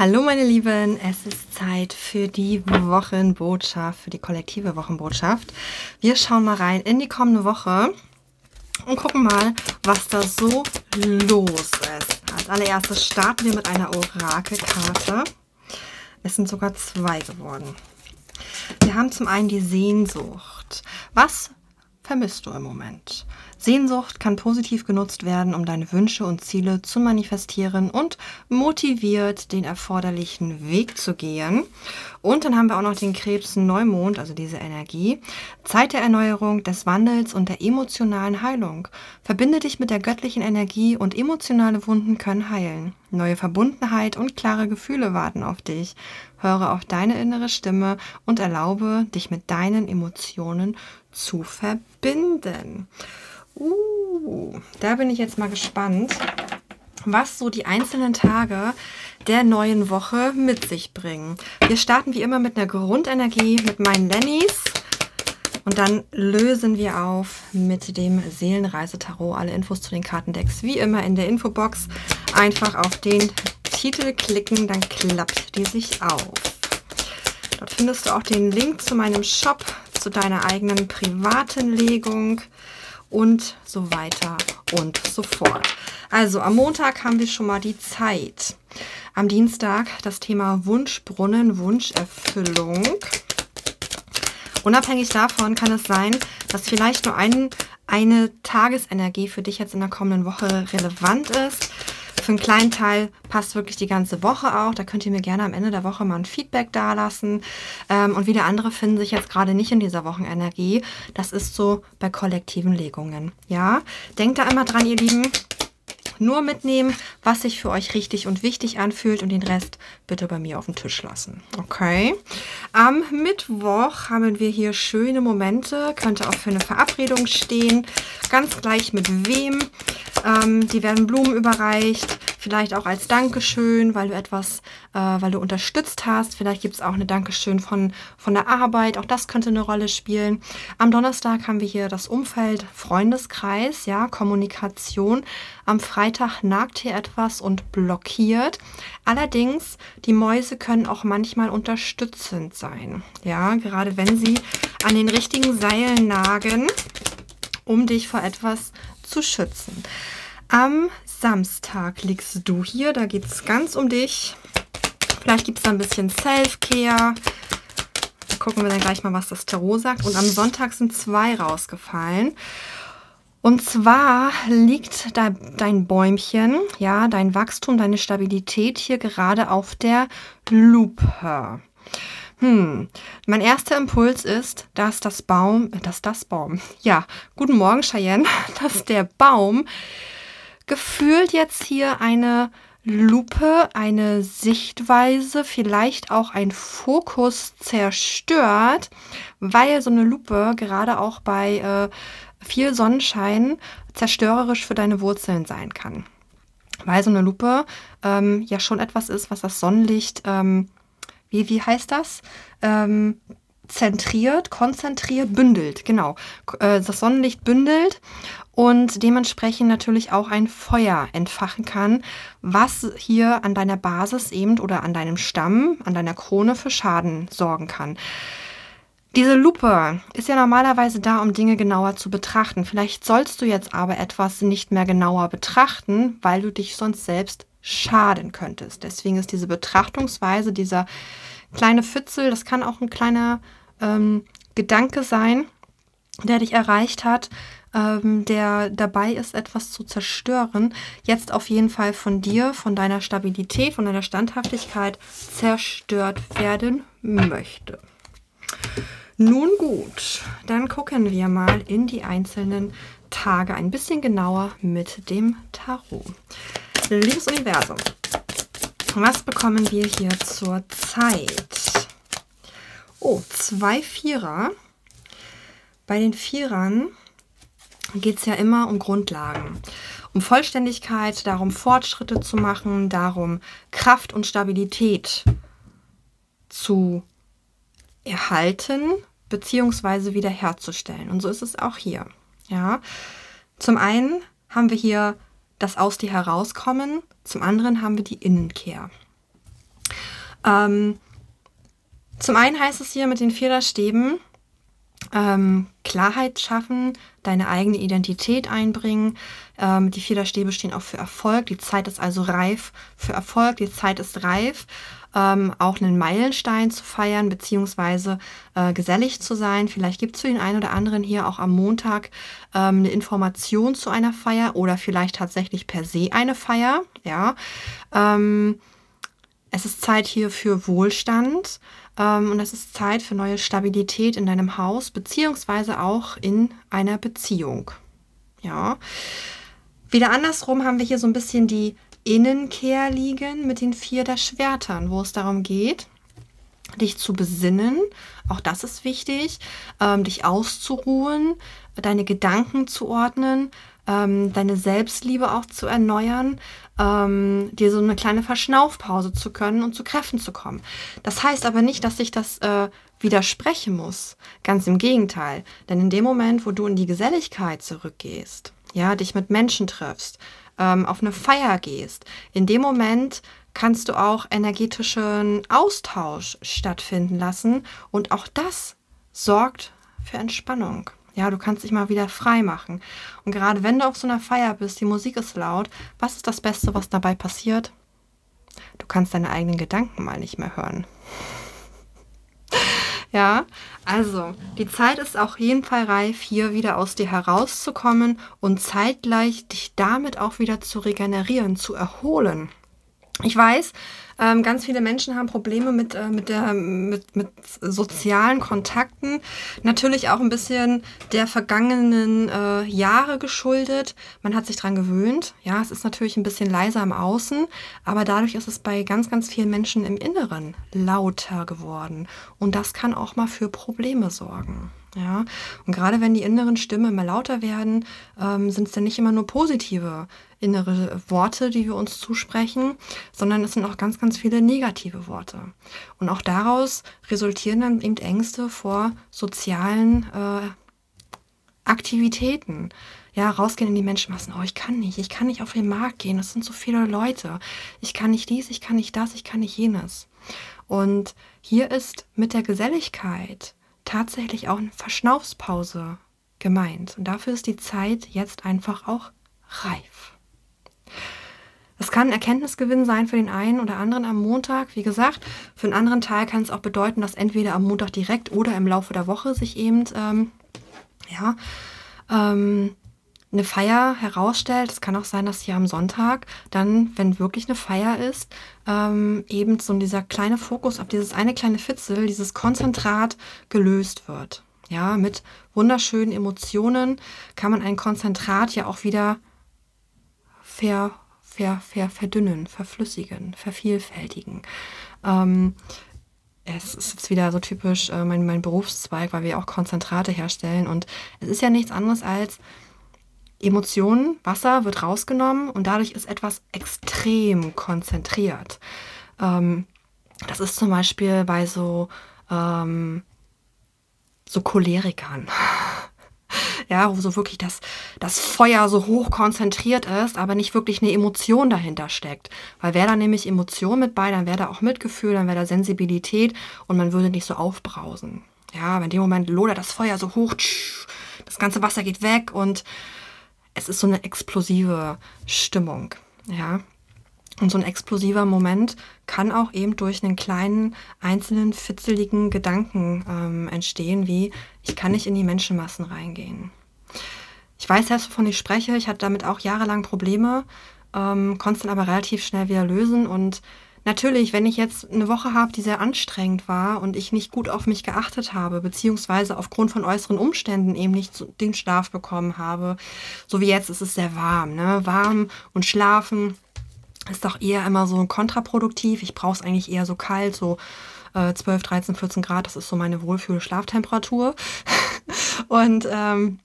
Hallo meine Lieben, es ist Zeit für die Wochenbotschaft, für die kollektive Wochenbotschaft. Wir schauen mal rein in die kommende Woche und gucken mal, was da so los ist. Als allererstes starten wir mit einer Orakelkarte. Es sind sogar zwei geworden. Wir haben zum einen die Sehnsucht. Was vermisst du im Moment? Sehnsucht kann positiv genutzt werden, um deine Wünsche und Ziele zu manifestieren und motiviert, den erforderlichen Weg zu gehen. Und dann haben wir auch noch den Krebs Neumond, also diese Energie. Zeit der Erneuerung, des Wandels und der emotionalen Heilung. Verbinde dich mit der göttlichen Energie und emotionale Wunden können heilen. Neue Verbundenheit und klare Gefühle warten auf dich. Höre auf deine innere Stimme und erlaube, dich mit deinen Emotionen zu verbinden. Uh, da bin ich jetzt mal gespannt, was so die einzelnen Tage der neuen Woche mit sich bringen. Wir starten wie immer mit einer Grundenergie mit meinen Lennys. Und dann lösen wir auf mit dem Seelenreise-Tarot. Alle Infos zu den Kartendecks wie immer in der Infobox. Einfach auf den Titel klicken, dann klappt die sich auf. Dort findest du auch den Link zu meinem Shop, zu deiner eigenen privaten Legung und so weiter und so fort. Also am Montag haben wir schon mal die Zeit. Am Dienstag das Thema Wunschbrunnen, Wunscherfüllung. Unabhängig davon kann es sein, dass vielleicht nur ein, eine Tagesenergie für dich jetzt in der kommenden Woche relevant ist. Für einen kleinen Teil passt wirklich die ganze Woche auch. Da könnt ihr mir gerne am Ende der Woche mal ein Feedback dalassen. Ähm, und wieder andere finden sich jetzt gerade nicht in dieser Wochenenergie. Das ist so bei kollektiven Legungen. Ja, denkt da immer dran, ihr Lieben nur mitnehmen, was sich für euch richtig und wichtig anfühlt und den Rest bitte bei mir auf den Tisch lassen. Okay. Am Mittwoch haben wir hier schöne Momente. Könnte auch für eine Verabredung stehen. Ganz gleich mit wem. Ähm, die werden Blumen überreicht. Vielleicht auch als Dankeschön, weil du etwas, äh, weil du unterstützt hast. Vielleicht gibt es auch eine Dankeschön von, von der Arbeit. Auch das könnte eine Rolle spielen. Am Donnerstag haben wir hier das Umfeld Freundeskreis, ja, Kommunikation. Am Freitag nagt hier etwas und blockiert. Allerdings, die Mäuse können auch manchmal unterstützend sein. Ja, gerade wenn sie an den richtigen Seilen nagen, um dich vor etwas zu schützen. Am Samstag liegst du hier, da geht es ganz um dich. Vielleicht gibt es da ein bisschen Self-Care. Gucken wir dann gleich mal, was das Tarot sagt. Und am Sonntag sind zwei rausgefallen. Und zwar liegt da dein Bäumchen, ja, dein Wachstum, deine Stabilität hier gerade auf der Lupe. Hm, mein erster Impuls ist, dass das Baum, dass das Baum, ja, guten Morgen Cheyenne, dass der Baum gefühlt jetzt hier eine Lupe, eine Sichtweise, vielleicht auch ein Fokus zerstört, weil so eine Lupe gerade auch bei äh, viel Sonnenschein zerstörerisch für deine Wurzeln sein kann. Weil so eine Lupe ähm, ja schon etwas ist, was das Sonnenlicht, ähm, wie, wie heißt das? Ähm, zentriert, konzentriert, bündelt, genau. Äh, das Sonnenlicht bündelt und dementsprechend natürlich auch ein Feuer entfachen kann, was hier an deiner Basis eben oder an deinem Stamm, an deiner Krone für Schaden sorgen kann. Diese Lupe ist ja normalerweise da, um Dinge genauer zu betrachten. Vielleicht sollst du jetzt aber etwas nicht mehr genauer betrachten, weil du dich sonst selbst schaden könntest. Deswegen ist diese Betrachtungsweise, dieser kleine Fützel, das kann auch ein kleiner ähm, Gedanke sein, der dich erreicht hat, ähm, der dabei ist, etwas zu zerstören, jetzt auf jeden Fall von dir, von deiner Stabilität, von deiner Standhaftigkeit zerstört werden möchte. Nun gut, dann gucken wir mal in die einzelnen Tage ein bisschen genauer mit dem Tarot. Liebes Universum, was bekommen wir hier zur Zeit? Oh, zwei Vierer. Bei den Vierern geht es ja immer um Grundlagen, um Vollständigkeit, darum Fortschritte zu machen, darum Kraft und Stabilität zu erhalten bzw. wiederherzustellen. Und so ist es auch hier. Ja, zum einen haben wir hier das aus dir herauskommen, zum anderen haben wir die Innenkehr. Ähm, zum einen heißt es hier mit den Federstäben, ähm, Klarheit schaffen, deine eigene Identität einbringen. Ähm, die Federstäbe stehen auch für Erfolg. Die Zeit ist also reif für Erfolg. Die Zeit ist reif, ähm, auch einen Meilenstein zu feiern, beziehungsweise äh, gesellig zu sein. Vielleicht gibt es für den einen oder anderen hier auch am Montag ähm, eine Information zu einer Feier oder vielleicht tatsächlich per se eine Feier. Ja. Ähm, es ist Zeit hier für Wohlstand. Ähm, und es ist Zeit für neue Stabilität in deinem Haus, beziehungsweise auch in einer Beziehung. Ja. Wieder andersrum haben wir hier so ein bisschen die Innenkehr liegen mit den vier der Schwertern, wo es darum geht, dich zu besinnen, auch das ist wichtig, ähm, dich auszuruhen, deine Gedanken zu ordnen, ähm, deine Selbstliebe auch zu erneuern, ähm, dir so eine kleine Verschnaufpause zu können und zu Kräften zu kommen. Das heißt aber nicht, dass ich das äh, widersprechen muss. Ganz im Gegenteil. Denn in dem Moment, wo du in die Geselligkeit zurückgehst, ja, dich mit Menschen triffst, ähm, auf eine Feier gehst, in dem Moment kannst du auch energetischen Austausch stattfinden lassen und auch das sorgt für Entspannung. Ja, du kannst dich mal wieder frei machen. Und gerade wenn du auf so einer Feier bist, die Musik ist laut, was ist das Beste, was dabei passiert? Du kannst deine eigenen Gedanken mal nicht mehr hören. Ja, also die Zeit ist auf jeden Fall reif, hier wieder aus dir herauszukommen und zeitgleich dich damit auch wieder zu regenerieren, zu erholen. Ich weiß, ähm, ganz viele Menschen haben Probleme mit, äh, mit, der, mit, mit sozialen Kontakten. Natürlich auch ein bisschen der vergangenen äh, Jahre geschuldet. Man hat sich daran gewöhnt. Ja, es ist natürlich ein bisschen leiser im Außen, aber dadurch ist es bei ganz, ganz vielen Menschen im Inneren lauter geworden. Und das kann auch mal für Probleme sorgen. Ja, und gerade wenn die inneren Stimmen immer lauter werden, ähm, sind es dann nicht immer nur positive innere Worte, die wir uns zusprechen, sondern es sind auch ganz, ganz viele negative Worte. Und auch daraus resultieren dann eben Ängste vor sozialen äh, Aktivitäten. Ja, rausgehen in die Menschenmassen. Oh, ich kann nicht, ich kann nicht auf den Markt gehen, es sind so viele Leute. Ich kann nicht dies, ich kann nicht das, ich kann nicht jenes. Und hier ist mit der Geselligkeit tatsächlich auch eine Verschnaufspause gemeint. Und dafür ist die Zeit jetzt einfach auch reif. Es kann ein Erkenntnisgewinn sein für den einen oder anderen am Montag. Wie gesagt, für einen anderen Teil kann es auch bedeuten, dass entweder am Montag direkt oder im Laufe der Woche sich eben ähm, ja, ähm, eine Feier herausstellt. Es kann auch sein, dass hier am Sonntag dann, wenn wirklich eine Feier ist, ähm, eben so dieser kleine Fokus auf dieses eine kleine Fitzel, dieses Konzentrat gelöst wird. Ja, mit wunderschönen Emotionen kann man ein Konzentrat ja auch wieder ver, ver, ver, verdünnen, verflüssigen, vervielfältigen. Ähm, es ist jetzt wieder so typisch äh, mein, mein Berufszweig, weil wir auch Konzentrate herstellen. Und es ist ja nichts anderes als Emotionen, Wasser wird rausgenommen und dadurch ist etwas extrem konzentriert. Ähm, das ist zum Beispiel bei so, ähm, so Cholerikern. ja, wo so wirklich das, das Feuer so hoch konzentriert ist, aber nicht wirklich eine Emotion dahinter steckt. Weil wäre da nämlich Emotion mit bei, dann wäre da auch Mitgefühl, dann wäre da Sensibilität und man würde nicht so aufbrausen. Ja, aber in dem Moment lodert das Feuer so hoch, das ganze Wasser geht weg und es ist so eine explosive Stimmung, ja. Und so ein explosiver Moment kann auch eben durch einen kleinen, einzelnen, fitzeligen Gedanken ähm, entstehen, wie ich kann nicht in die Menschenmassen reingehen. Ich weiß erst, wovon ich spreche. Ich hatte damit auch jahrelang Probleme, ähm, konnte es dann aber relativ schnell wieder lösen und Natürlich, wenn ich jetzt eine Woche habe, die sehr anstrengend war und ich nicht gut auf mich geachtet habe, beziehungsweise aufgrund von äußeren Umständen eben nicht den Schlaf bekommen habe, so wie jetzt ist es sehr warm, ne? Warm und schlafen ist doch eher immer so kontraproduktiv. Ich brauche es eigentlich eher so kalt, so äh, 12, 13, 14 Grad. Das ist so meine Wohlfühl-Schlaftemperatur. und ähm,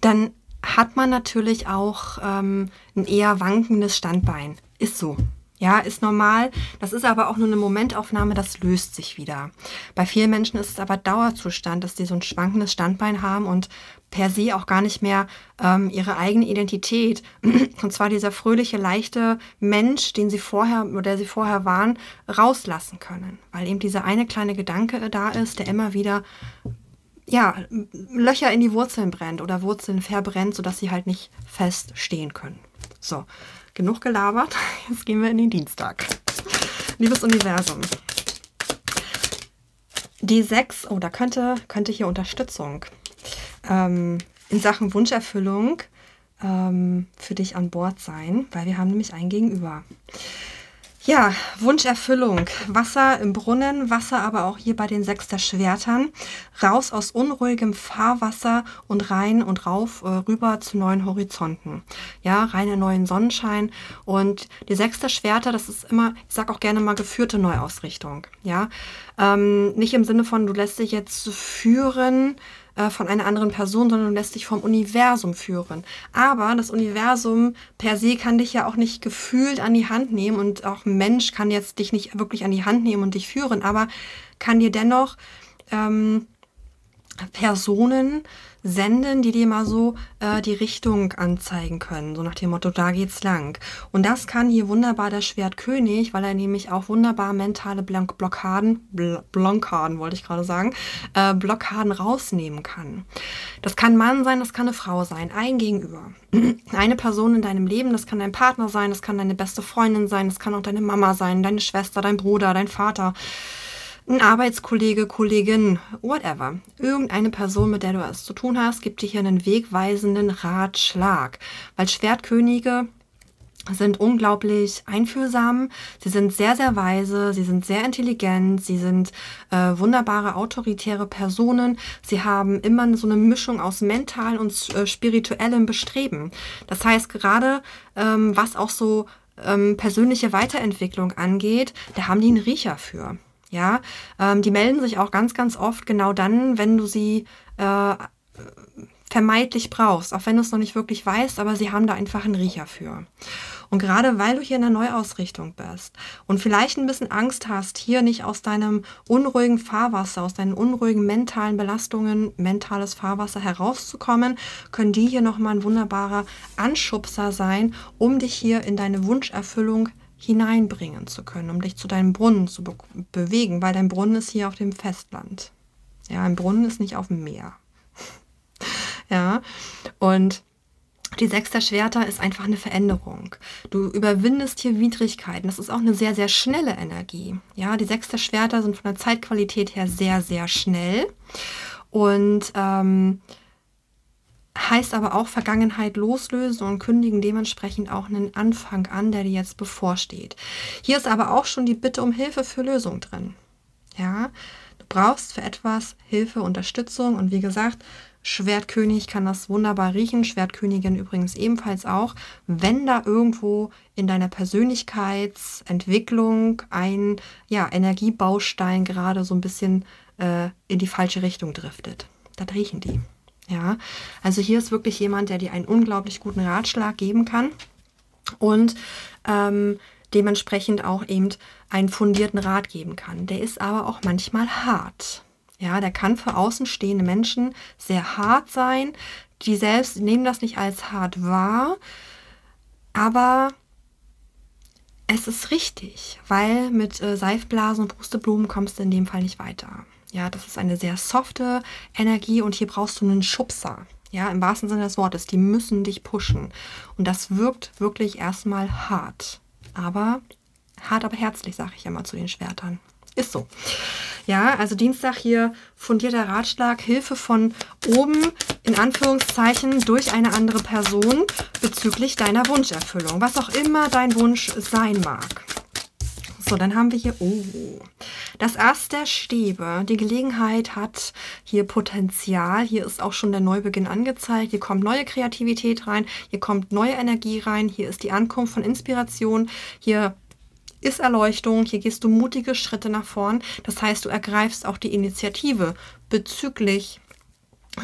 dann hat man natürlich auch ähm, ein eher wankendes Standbein. Ist so. Ja, ist normal. Das ist aber auch nur eine Momentaufnahme, das löst sich wieder. Bei vielen Menschen ist es aber Dauerzustand, dass die so ein schwankendes Standbein haben und per se auch gar nicht mehr ähm, ihre eigene Identität, und zwar dieser fröhliche, leichte Mensch, den sie vorher oder sie vorher waren, rauslassen können. Weil eben dieser eine kleine Gedanke da ist, der immer wieder ja, Löcher in die Wurzeln brennt oder Wurzeln verbrennt, sodass sie halt nicht fest stehen können. So, genug gelabert. Jetzt gehen wir in den Dienstag. Liebes Universum. Die 6, oh, da könnte, könnte hier Unterstützung ähm, in Sachen Wunscherfüllung ähm, für dich an Bord sein, weil wir haben nämlich ein Gegenüber. Ja, Wunscherfüllung. Wasser im Brunnen, Wasser aber auch hier bei den Sechster Schwertern. Raus aus unruhigem Fahrwasser und rein und rauf äh, rüber zu neuen Horizonten. Ja, rein in neuen Sonnenschein. Und die Sechster Schwerter, das ist immer, ich sag auch gerne mal, geführte Neuausrichtung. Ja, ähm, nicht im Sinne von, du lässt dich jetzt führen, äh, von einer anderen Person, sondern du lässt dich vom Universum führen. Aber das Universum per se kann dich ja auch nicht gefühlt an die Hand nehmen und auch Mensch kann jetzt dich nicht wirklich an die Hand nehmen und dich führen, aber kann dir dennoch ähm, Personen senden, die dir mal so äh, die Richtung anzeigen können. So nach dem Motto, da geht's lang. Und das kann hier wunderbar der Schwertkönig, weil er nämlich auch wunderbar mentale Blank Blockaden, Bl Blockaden wollte ich gerade sagen, äh, Blockaden rausnehmen kann. Das kann Mann sein, das kann eine Frau sein, ein Gegenüber. Eine Person in deinem Leben, das kann dein Partner sein, das kann deine beste Freundin sein, das kann auch deine Mama sein, deine Schwester, dein Bruder, dein Vater ein Arbeitskollege, Kollegin, whatever. Irgendeine Person, mit der du es zu tun hast, gibt dir hier einen wegweisenden Ratschlag. Weil Schwertkönige sind unglaublich einfühlsam, sie sind sehr, sehr weise, sie sind sehr intelligent, sie sind äh, wunderbare autoritäre Personen, sie haben immer so eine Mischung aus mental und äh, spirituellem Bestreben. Das heißt, gerade ähm, was auch so ähm, persönliche Weiterentwicklung angeht, da haben die einen Riecher für. Ja, ähm, die melden sich auch ganz, ganz oft genau dann, wenn du sie äh, vermeidlich brauchst, auch wenn du es noch nicht wirklich weißt, aber sie haben da einfach einen Riecher für. Und gerade weil du hier in der Neuausrichtung bist und vielleicht ein bisschen Angst hast, hier nicht aus deinem unruhigen Fahrwasser, aus deinen unruhigen mentalen Belastungen, mentales Fahrwasser herauszukommen, können die hier nochmal ein wunderbarer Anschubser sein, um dich hier in deine Wunscherfüllung zu hineinbringen zu können, um dich zu deinem Brunnen zu be bewegen, weil dein Brunnen ist hier auf dem Festland. Ja, ein Brunnen ist nicht auf dem Meer. ja, und die sechste Schwerter ist einfach eine Veränderung. Du überwindest hier Widrigkeiten. Das ist auch eine sehr, sehr schnelle Energie. Ja, die sechste Schwerter sind von der Zeitqualität her sehr, sehr schnell. Und ähm, heißt aber auch Vergangenheit loslösen und kündigen dementsprechend auch einen Anfang an, der dir jetzt bevorsteht. Hier ist aber auch schon die Bitte um Hilfe für Lösung drin. Ja, du brauchst für etwas Hilfe, Unterstützung und wie gesagt, Schwertkönig kann das wunderbar riechen, Schwertkönigin übrigens ebenfalls auch, wenn da irgendwo in deiner Persönlichkeitsentwicklung ein ja, Energiebaustein gerade so ein bisschen äh, in die falsche Richtung driftet. Das riechen die. Ja, also hier ist wirklich jemand, der dir einen unglaublich guten Ratschlag geben kann und ähm, dementsprechend auch eben einen fundierten Rat geben kann. Der ist aber auch manchmal hart. Ja, der kann für außenstehende Menschen sehr hart sein. Die selbst nehmen das nicht als hart wahr, aber es ist richtig, weil mit äh, Seifblasen und Pusteblumen kommst du in dem Fall nicht weiter. Ja, das ist eine sehr softe Energie und hier brauchst du einen Schubser. Ja, im wahrsten Sinne des Wortes. Die müssen dich pushen. Und das wirkt wirklich erstmal hart. Aber hart, aber herzlich, sage ich immer zu den Schwertern. Ist so. Ja, also Dienstag hier fundierter Ratschlag, Hilfe von oben, in Anführungszeichen, durch eine andere Person bezüglich deiner Wunscherfüllung. Was auch immer dein Wunsch sein mag. So, dann haben wir hier, oh, das Ass der Stäbe. Die Gelegenheit hat hier Potenzial. Hier ist auch schon der Neubeginn angezeigt. Hier kommt neue Kreativität rein. Hier kommt neue Energie rein. Hier ist die Ankunft von Inspiration. Hier ist Erleuchtung. Hier gehst du mutige Schritte nach vorn. Das heißt, du ergreifst auch die Initiative bezüglich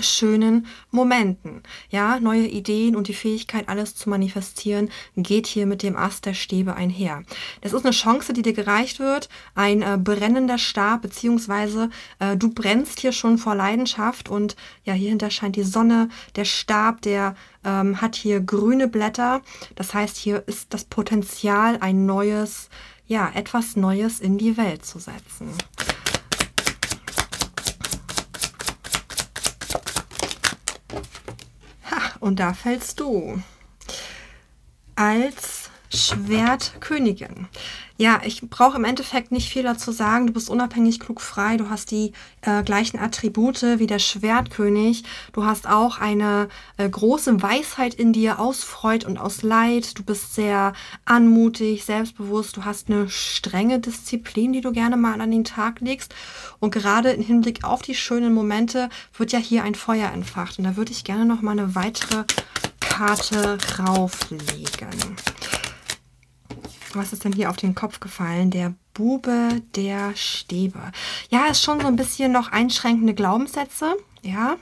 schönen Momenten. Ja, neue Ideen und die Fähigkeit, alles zu manifestieren, geht hier mit dem Ast der Stäbe einher. Das ist eine Chance, die dir gereicht wird, ein äh, brennender Stab, beziehungsweise äh, du brennst hier schon vor Leidenschaft und ja, hier hinter scheint die Sonne, der Stab, der ähm, hat hier grüne Blätter. Das heißt, hier ist das Potenzial, ein neues, ja, etwas Neues in die Welt zu setzen. Und da fällst du als Schwertkönigin. Ja, ich brauche im Endeffekt nicht viel dazu sagen. Du bist unabhängig, klug, frei. Du hast die äh, gleichen Attribute wie der Schwertkönig. Du hast auch eine äh, große Weisheit in dir aus Freud und aus Leid. Du bist sehr anmutig, selbstbewusst. Du hast eine strenge Disziplin, die du gerne mal an den Tag legst. Und gerade im Hinblick auf die schönen Momente wird ja hier ein Feuer entfacht. Und da würde ich gerne noch mal eine weitere Karte rauflegen. Was ist denn hier auf den Kopf gefallen? Der Bube der Stäbe. Ja, ist schon so ein bisschen noch einschränkende Glaubenssätze. Ja,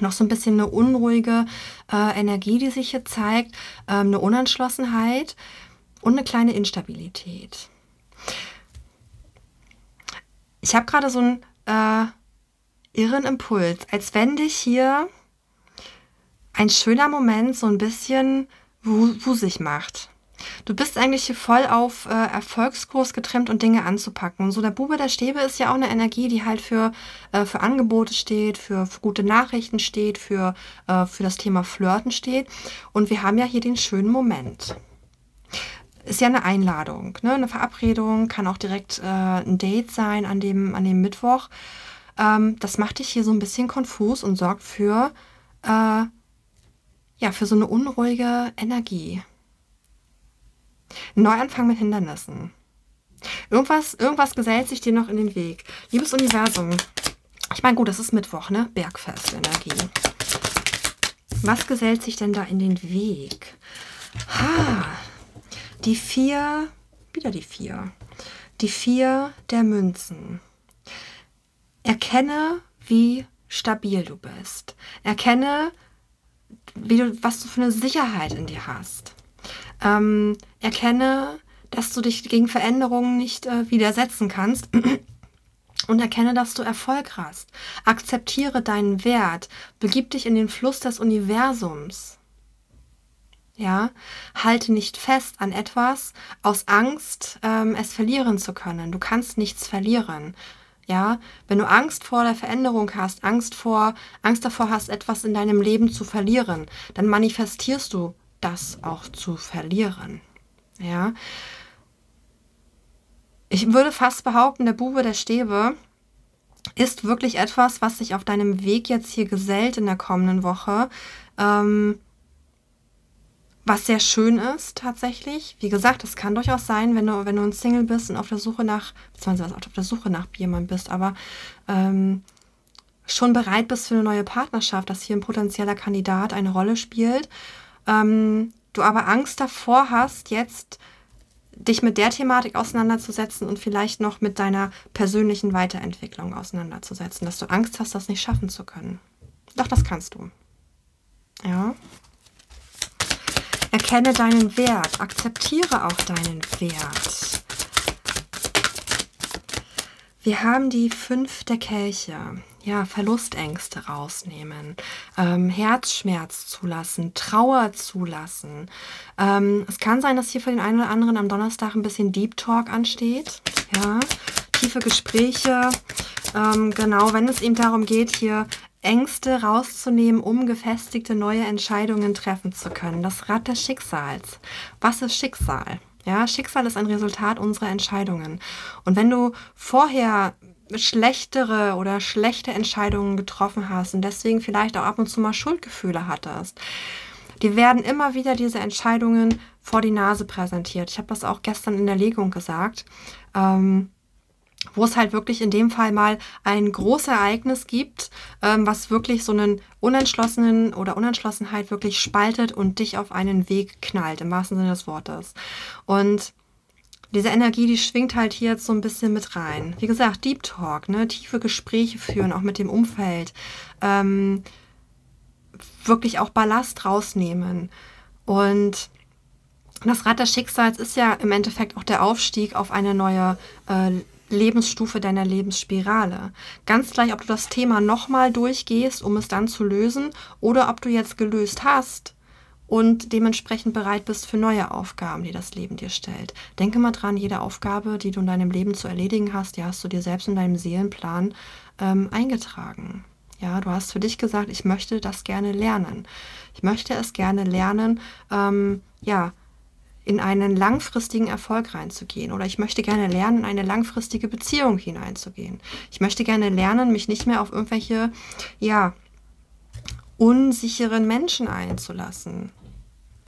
noch so ein bisschen eine unruhige äh, Energie, die sich hier zeigt, ähm, eine Unentschlossenheit und eine kleine Instabilität. Ich habe gerade so einen äh, irren Impuls, als wenn dich hier ein schöner Moment so ein bisschen wusig macht. Du bist eigentlich hier voll auf äh, Erfolgskurs getrimmt und Dinge anzupacken. Und so der Bube der Stäbe ist ja auch eine Energie, die halt für, äh, für Angebote steht, für, für, gute Nachrichten steht, für, äh, für das Thema Flirten steht. Und wir haben ja hier den schönen Moment. Ist ja eine Einladung, ne? eine Verabredung, kann auch direkt äh, ein Date sein an dem, an dem Mittwoch. Ähm, das macht dich hier so ein bisschen konfus und sorgt für, äh, ja, für so eine unruhige Energie. Neuanfang mit Hindernissen. Irgendwas, irgendwas gesellt sich dir noch in den Weg. Liebes Universum. Ich meine, gut, das ist Mittwoch, ne? Bergfest-Energie. Was gesellt sich denn da in den Weg? Ha, die vier, wieder die vier. Die vier der Münzen. Erkenne, wie stabil du bist. Erkenne, wie du, was du für eine Sicherheit in dir hast. Ähm, erkenne, dass du dich gegen Veränderungen nicht äh, widersetzen kannst. Und erkenne, dass du Erfolg hast. Akzeptiere deinen Wert. Begib dich in den Fluss des Universums. Ja, halte nicht fest an etwas aus Angst, ähm, es verlieren zu können. Du kannst nichts verlieren. Ja, wenn du Angst vor der Veränderung hast, Angst vor, Angst davor hast, etwas in deinem Leben zu verlieren, dann manifestierst du das auch zu verlieren. Ja. Ich würde fast behaupten, der Bube der Stäbe ist wirklich etwas, was sich auf deinem Weg jetzt hier gesellt in der kommenden Woche. Ähm, was sehr schön ist tatsächlich. Wie gesagt, es kann durchaus sein, wenn du, wenn du ein Single bist und auf der Suche nach, beziehungsweise auf der Suche nach jemandem bist, aber ähm, schon bereit bist für eine neue Partnerschaft, dass hier ein potenzieller Kandidat eine Rolle spielt ähm, du aber Angst davor hast, jetzt dich mit der Thematik auseinanderzusetzen und vielleicht noch mit deiner persönlichen Weiterentwicklung auseinanderzusetzen, dass du Angst hast, das nicht schaffen zu können. Doch, das kannst du. Ja. Erkenne deinen Wert, akzeptiere auch deinen Wert. Wir haben die fünf der Kelche ja, Verlustängste rausnehmen, ähm, Herzschmerz zulassen, Trauer zulassen. Ähm, es kann sein, dass hier für den einen oder anderen am Donnerstag ein bisschen Deep Talk ansteht. Ja, tiefe Gespräche. Ähm, genau, wenn es eben darum geht, hier Ängste rauszunehmen, um gefestigte neue Entscheidungen treffen zu können. Das Rad des Schicksals. Was ist Schicksal? Ja, Schicksal ist ein Resultat unserer Entscheidungen. Und wenn du vorher schlechtere oder schlechte Entscheidungen getroffen hast und deswegen vielleicht auch ab und zu mal Schuldgefühle hattest. Die werden immer wieder diese Entscheidungen vor die Nase präsentiert. Ich habe das auch gestern in der Legung gesagt, ähm, wo es halt wirklich in dem Fall mal ein großes Ereignis gibt, ähm, was wirklich so einen Unentschlossenen oder Unentschlossenheit wirklich spaltet und dich auf einen Weg knallt, im wahrsten Sinne des Wortes. Und diese Energie, die schwingt halt hier jetzt so ein bisschen mit rein. Wie gesagt, Deep Talk, ne? tiefe Gespräche führen, auch mit dem Umfeld. Ähm, wirklich auch Ballast rausnehmen. Und das Rad des Schicksals ist ja im Endeffekt auch der Aufstieg auf eine neue äh, Lebensstufe deiner Lebensspirale. Ganz gleich, ob du das Thema nochmal durchgehst, um es dann zu lösen, oder ob du jetzt gelöst hast und dementsprechend bereit bist für neue Aufgaben, die das Leben dir stellt. Denke mal dran, jede Aufgabe, die du in deinem Leben zu erledigen hast, die hast du dir selbst in deinem Seelenplan ähm, eingetragen. Ja, du hast für dich gesagt, ich möchte das gerne lernen. Ich möchte es gerne lernen, ähm, ja, in einen langfristigen Erfolg reinzugehen. Oder ich möchte gerne lernen, in eine langfristige Beziehung hineinzugehen. Ich möchte gerne lernen, mich nicht mehr auf irgendwelche, ja, unsicheren Menschen einzulassen.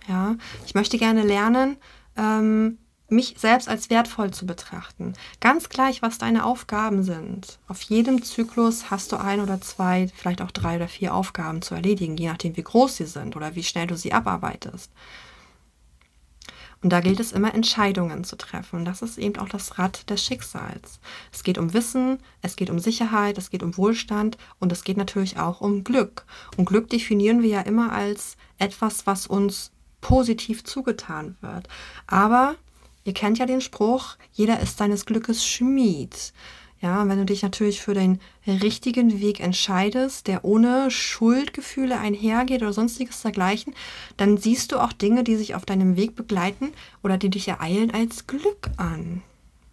Ja, ich möchte gerne lernen, ähm, mich selbst als wertvoll zu betrachten. Ganz gleich, was deine Aufgaben sind. Auf jedem Zyklus hast du ein oder zwei, vielleicht auch drei oder vier Aufgaben zu erledigen, je nachdem, wie groß sie sind oder wie schnell du sie abarbeitest. Und da gilt es immer, Entscheidungen zu treffen. Und das ist eben auch das Rad des Schicksals. Es geht um Wissen, es geht um Sicherheit, es geht um Wohlstand und es geht natürlich auch um Glück. Und Glück definieren wir ja immer als etwas, was uns positiv zugetan wird. Aber ihr kennt ja den Spruch, jeder ist seines Glückes Schmied. Ja, wenn du dich natürlich für den richtigen Weg entscheidest, der ohne Schuldgefühle einhergeht oder sonstiges dergleichen, dann siehst du auch Dinge, die sich auf deinem Weg begleiten oder die dich ereilen, als Glück an.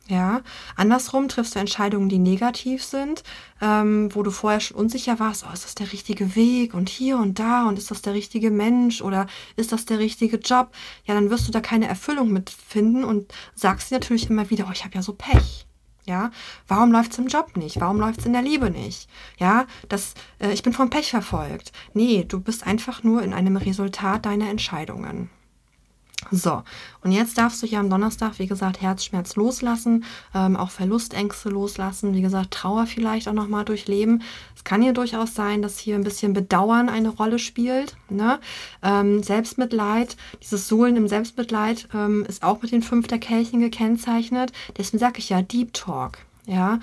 Ja, andersrum triffst du Entscheidungen, die negativ sind, ähm, wo du vorher schon unsicher warst, oh, ist das der richtige Weg und hier und da und ist das der richtige Mensch oder ist das der richtige Job? Ja, dann wirst du da keine Erfüllung mitfinden und sagst dir natürlich immer wieder, oh, ich habe ja so Pech. Ja, warum läuft es im Job nicht? Warum läuft es in der Liebe nicht? Ja, das, äh, ich bin vom Pech verfolgt. Nee, du bist einfach nur in einem Resultat deiner Entscheidungen. So, und jetzt darfst du hier am Donnerstag, wie gesagt, Herzschmerz loslassen, ähm, auch Verlustängste loslassen, wie gesagt, Trauer vielleicht auch nochmal durchleben. Es kann hier durchaus sein, dass hier ein bisschen Bedauern eine Rolle spielt. Ne? Ähm, Selbstmitleid, dieses Sohlen im Selbstmitleid ähm, ist auch mit den fünf der Kelchen gekennzeichnet. Deswegen sage ich ja Deep Talk. Ja,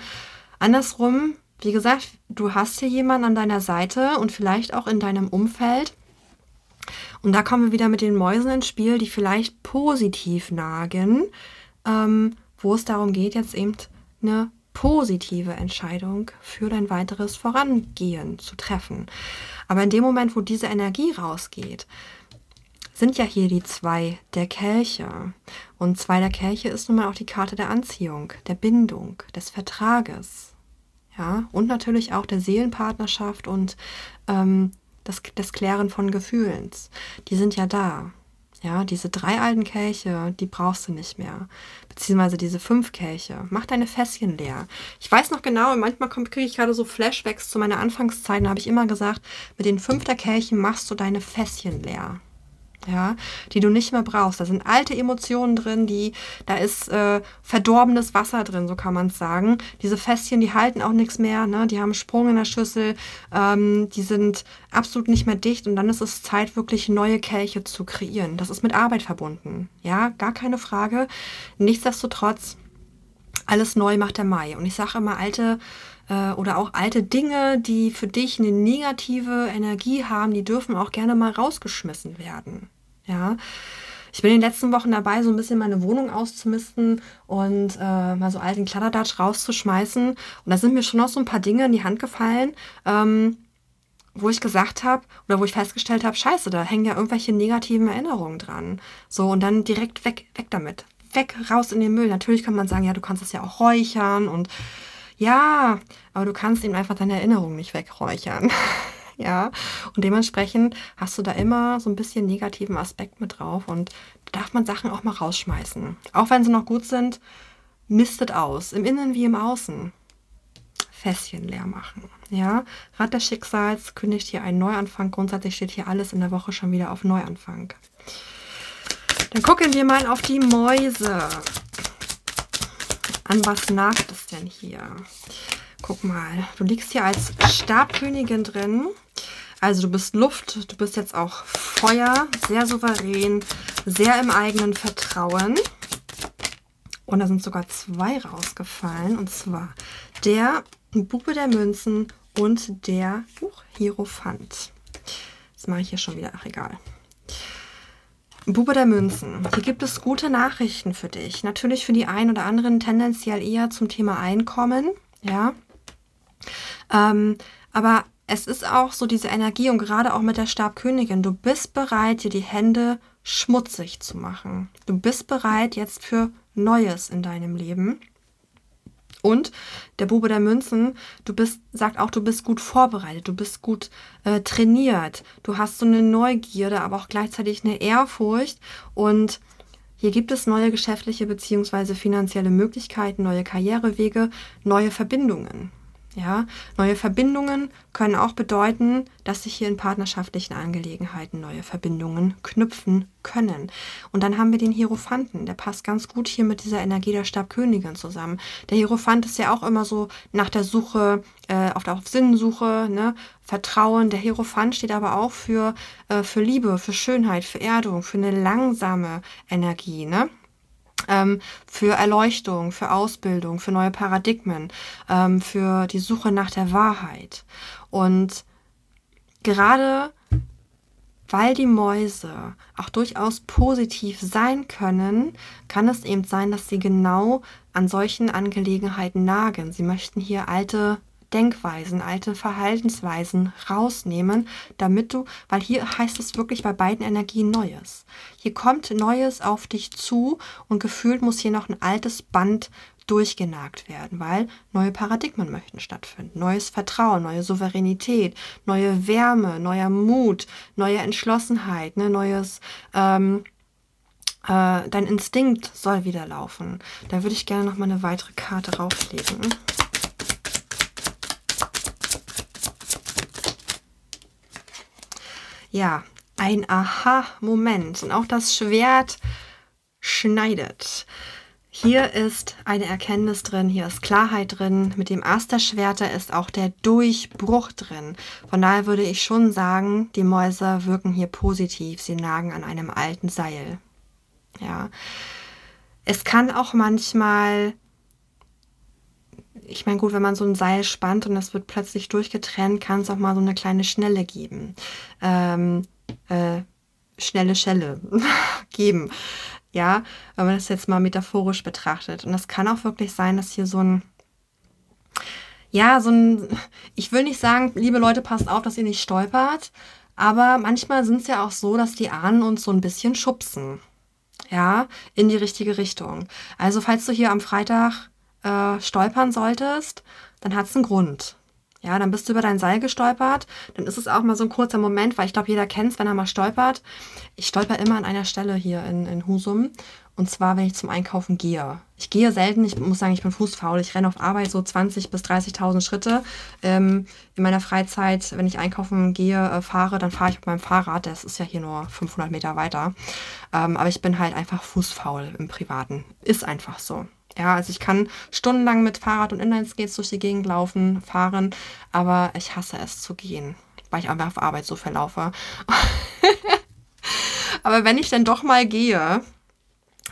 andersrum, wie gesagt, du hast hier jemanden an deiner Seite und vielleicht auch in deinem Umfeld, und da kommen wir wieder mit den Mäusen ins Spiel, die vielleicht positiv nagen, ähm, wo es darum geht, jetzt eben eine positive Entscheidung für dein weiteres Vorangehen zu treffen. Aber in dem Moment, wo diese Energie rausgeht, sind ja hier die zwei der Kelche. Und zwei der Kelche ist nun mal auch die Karte der Anziehung, der Bindung, des Vertrages. Ja, und natürlich auch der Seelenpartnerschaft und ähm, das, das Klären von Gefühlen, die sind ja da. Ja, diese drei alten Kelche, die brauchst du nicht mehr. Beziehungsweise diese fünf Kelche. Mach deine Fässchen leer. Ich weiß noch genau, manchmal kriege ich gerade so Flashbacks zu meiner Anfangszeit. Da habe ich immer gesagt, mit den fünf der Kelchen machst du deine Fässchen leer ja, die du nicht mehr brauchst. Da sind alte Emotionen drin, die, da ist äh, verdorbenes Wasser drin, so kann man es sagen. Diese Fässchen, die halten auch nichts mehr, ne? die haben Sprung in der Schüssel, ähm, die sind absolut nicht mehr dicht und dann ist es Zeit, wirklich neue Kelche zu kreieren. Das ist mit Arbeit verbunden, ja, gar keine Frage. Nichtsdestotrotz, alles neu macht der Mai. Und ich sage immer, alte äh, oder auch alte Dinge, die für dich eine negative Energie haben, die dürfen auch gerne mal rausgeschmissen werden. Ja. Ich bin in den letzten Wochen dabei, so ein bisschen meine Wohnung auszumisten und äh, mal so alten Kladderdatsch rauszuschmeißen. Und da sind mir schon noch so ein paar Dinge in die Hand gefallen, ähm, wo ich gesagt habe oder wo ich festgestellt habe, scheiße, da hängen ja irgendwelche negativen Erinnerungen dran. So, und dann direkt weg, weg damit. Weg, raus in den Müll. Natürlich kann man sagen, ja, du kannst das ja auch räuchern und ja, aber du kannst ihm einfach deine Erinnerungen nicht wegräuchern. ja. Und dementsprechend hast du da immer so ein bisschen negativen Aspekt mit drauf und da darf man Sachen auch mal rausschmeißen. Auch wenn sie noch gut sind, mistet aus, im Innen wie im Außen. Fässchen leer machen. Ja, Rad des Schicksals kündigt hier einen Neuanfang. Grundsätzlich steht hier alles in der Woche schon wieder auf Neuanfang. Dann gucken wir mal auf die Mäuse. An was nagt es denn hier? Guck mal, du liegst hier als Stabkönigin drin. Also du bist Luft, du bist jetzt auch Feuer, sehr souverän, sehr im eigenen Vertrauen. Und da sind sogar zwei rausgefallen. Und zwar der Bube der Münzen und der uh, Hierophant. Das mache ich hier schon wieder. Ach, egal. Bube der Münzen. Hier gibt es gute Nachrichten für dich. Natürlich für die einen oder anderen tendenziell eher zum Thema Einkommen. Ja. Ähm, aber es ist auch so diese Energie und gerade auch mit der Stabkönigin. Du bist bereit, dir die Hände schmutzig zu machen. Du bist bereit jetzt für Neues in deinem Leben. Und der Bube der Münzen, du bist, sagt auch, du bist gut vorbereitet, du bist gut äh, trainiert, du hast so eine Neugierde, aber auch gleichzeitig eine Ehrfurcht. Und hier gibt es neue geschäftliche bzw. finanzielle Möglichkeiten, neue Karrierewege, neue Verbindungen. Ja, neue Verbindungen können auch bedeuten, dass sich hier in partnerschaftlichen Angelegenheiten neue Verbindungen knüpfen können. Und dann haben wir den Hierophanten, der passt ganz gut hier mit dieser Energie der Stabkönigin zusammen. Der Hierophant ist ja auch immer so nach der Suche, äh, auf der auf Sinnsuche, ne? Vertrauen. Der Hierophant steht aber auch für, äh, für Liebe, für Schönheit, für Erdung, für eine langsame Energie, ne? Ähm, für Erleuchtung, für Ausbildung, für neue Paradigmen, ähm, für die Suche nach der Wahrheit. Und gerade weil die Mäuse auch durchaus positiv sein können, kann es eben sein, dass sie genau an solchen Angelegenheiten nagen. Sie möchten hier alte Denkweisen, alte Verhaltensweisen rausnehmen, damit du, weil hier heißt es wirklich bei beiden Energien Neues. Hier kommt Neues auf dich zu und gefühlt muss hier noch ein altes Band durchgenagt werden, weil neue Paradigmen möchten stattfinden. Neues Vertrauen, neue Souveränität, neue Wärme, neuer Mut, neue Entschlossenheit, ne, neues ähm, äh, dein Instinkt soll wieder laufen. Da würde ich gerne noch mal eine weitere Karte rauflegen. Ja, ein Aha-Moment. Und auch das Schwert schneidet. Hier ist eine Erkenntnis drin, hier ist Klarheit drin. Mit dem Ast der Schwerter ist auch der Durchbruch drin. Von daher würde ich schon sagen, die Mäuse wirken hier positiv. Sie nagen an einem alten Seil. Ja. Es kann auch manchmal ich meine, gut, wenn man so ein Seil spannt und das wird plötzlich durchgetrennt, kann es auch mal so eine kleine Schnelle geben. Ähm, äh, schnelle Schelle geben. Ja, wenn man das jetzt mal metaphorisch betrachtet. Und das kann auch wirklich sein, dass hier so ein, ja, so ein, ich will nicht sagen, liebe Leute, passt auf, dass ihr nicht stolpert, aber manchmal sind es ja auch so, dass die Ahnen uns so ein bisschen schubsen. Ja, in die richtige Richtung. Also, falls du hier am Freitag äh, stolpern solltest, dann hat es einen Grund. Ja, dann bist du über dein Seil gestolpert. Dann ist es auch mal so ein kurzer Moment, weil ich glaube, jeder kennt es, wenn er mal stolpert. Ich stolper immer an einer Stelle hier in, in Husum. Und zwar, wenn ich zum Einkaufen gehe. Ich gehe selten, ich muss sagen, ich bin fußfaul. Ich renne auf Arbeit so 20.000 bis 30.000 Schritte. Ähm, in meiner Freizeit, wenn ich einkaufen gehe, äh, fahre, dann fahre ich mit meinem Fahrrad. Das ist ja hier nur 500 Meter weiter. Ähm, aber ich bin halt einfach fußfaul im Privaten. Ist einfach so. Ja, also ich kann stundenlang mit Fahrrad und Inlineskates durch die Gegend laufen, fahren, aber ich hasse es zu gehen, weil ich einfach auf Arbeit so verlaufe. aber wenn ich dann doch mal gehe,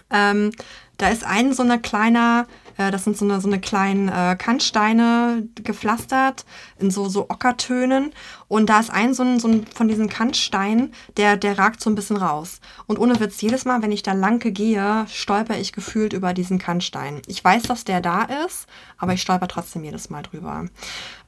ähm, da ist ein so ein kleiner das sind so eine, so eine kleinen äh, Kantsteine gepflastert in so, so Ockertönen. Und da ist ein so ein, so ein von diesen Kantsteinen, der, der ragt so ein bisschen raus. Und ohne Witz, jedes Mal, wenn ich da lang gehe, stolper ich gefühlt über diesen Kantstein. Ich weiß, dass der da ist, aber ich stolper trotzdem jedes Mal drüber.